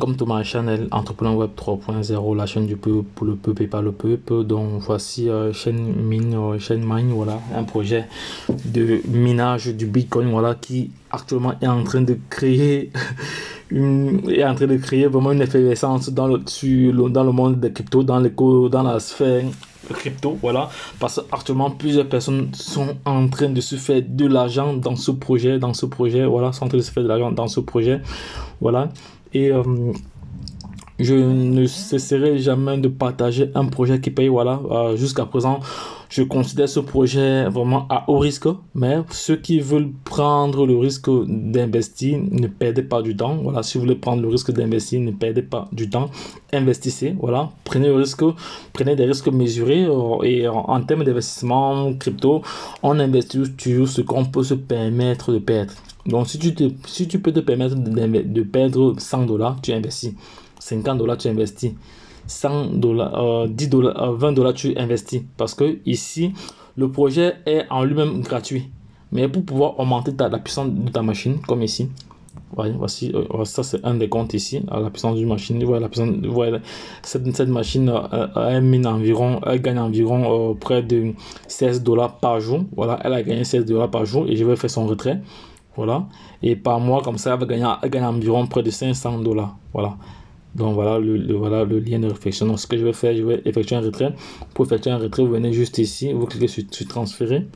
Comme tout ma chaîne Entrepreneur Web 3.0, la chaîne du peu pour le peuple et pas le peuple. Donc voici euh, chaîne mine, euh, chaîne mine, voilà, un projet de minage du Bitcoin, voilà, qui actuellement est en train de créer une, est en train de créer vraiment une effervescence dans le, dans le monde des cryptos, dans l'éco, dans la sphère crypto, voilà, parce qu'actuellement plusieurs personnes sont en train de se faire de l'argent dans ce projet, dans ce projet, voilà, sont en train de se faire de l'argent dans ce projet, voilà. Et euh, je ne cesserai jamais de partager un projet qui paye. Voilà, euh, jusqu'à présent, je considère ce projet vraiment à haut risque. Mais ceux qui veulent prendre le risque d'investir, ne perdez pas du temps. Voilà, si vous voulez prendre le risque d'investir, ne perdez pas du temps. Investissez. Voilà, prenez le risque, prenez des risques mesurés. Euh, et en, termes d'investissement crypto, on investit toujours ce qu'on peut se permettre de perdre. Donc, si tu, si tu peux te permettre de, de perdre 100 dollars, tu investis. 50 dollars, tu investis. 100 dollars, 10 dollars, 20 dollars, tu investis. Parce que ici, le projet est en lui-même gratuit. Mais pour pouvoir augmenter la puissance de ta machine, comme ici, voici, euh, ça c'est un des comptes ici, la puissance d'une machine. Voilà, la puissance, cette, cette machine euh, elle, mine environ, elle gagne environ euh, près de 16 dollars par jour. Voilà, elle a gagné 16 dollars par jour et je vais faire son retrait. Voilà. Et par mois, comme ça, elle va gagner, elle gagne environ près de 500 dollars. Voilà. Donc voilà le, voilà le lien de réflexion. Donc ce que je vais faire, je vais effectuer un retrait. Pour effectuer un retrait, vous venez juste ici, vous cliquez sur, transférer.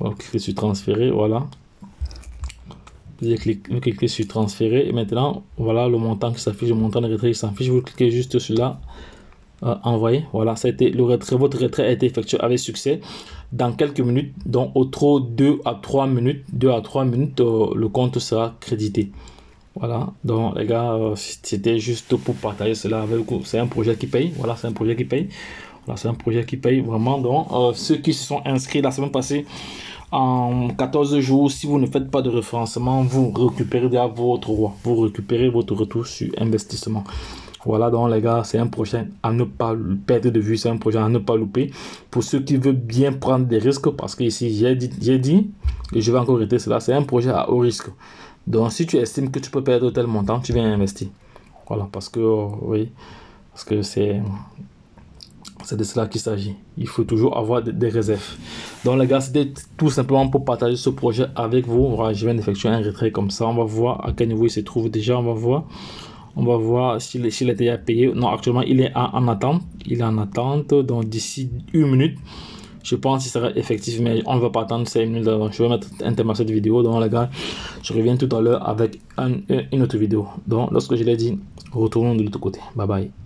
Vous cliquez sur transférer, voilà. Vous cliquez, sur transférer et maintenant voilà le montant qui s'affiche, le montant de retrait qui s'affiche. Vous cliquez juste sur là, euh, envoyer. Voilà, ça a été le retrait, votre retrait a été effectué avec succès dans quelques minutes. Donc au trop 2 à 3 minutes, 2 à 3 minutes, euh, le compte sera crédité. Voilà, donc les gars, euh, c'était juste pour partager cela avec vous. C'est un projet qui paye. Voilà, c'est un projet qui paye. Voilà, c'est un projet qui paye vraiment. Donc, euh, ceux qui se sont inscrits la semaine passée, en 14 jours, si vous ne faites pas de référencement, vous récupérez déjà votre roi. Vous récupérez votre retour sur investissement. Voilà donc les gars, c'est un projet à ne pas perdre de vue, c'est un projet à ne pas louper. Pour ceux qui veulent bien prendre des risques, parce que ici j'ai dit, j'ai dit, je vais encore répéter cela, c'est un projet à haut risque. Donc, si tu estimes que tu peux perdre tel montant, tu viens investir. Voilà, parce que, euh, oui, parce que c'est, c'est de cela qu'il s'agit. Il faut toujours avoir des, réserves. Donc, les gars, c'était tout simplement pour partager ce projet avec vous. Voilà, je viens d'effectuer un retrait comme ça. On va voir à quel niveau il se trouve déjà. On va voir. On va voir s'il est, est déjà payé. Non, actuellement, il est en attente. Il est en attente. Donc, d'ici une minute, je pense qu'il sera effectif, mais on ne va pas attendre 5 minutes avant. Je vais mettre un thème à cette vidéo. Donc, les gars, je reviens tout à l'heure avec une autre vidéo. Donc, lorsque je l'ai dit, retournons de l'autre côté. Bye bye.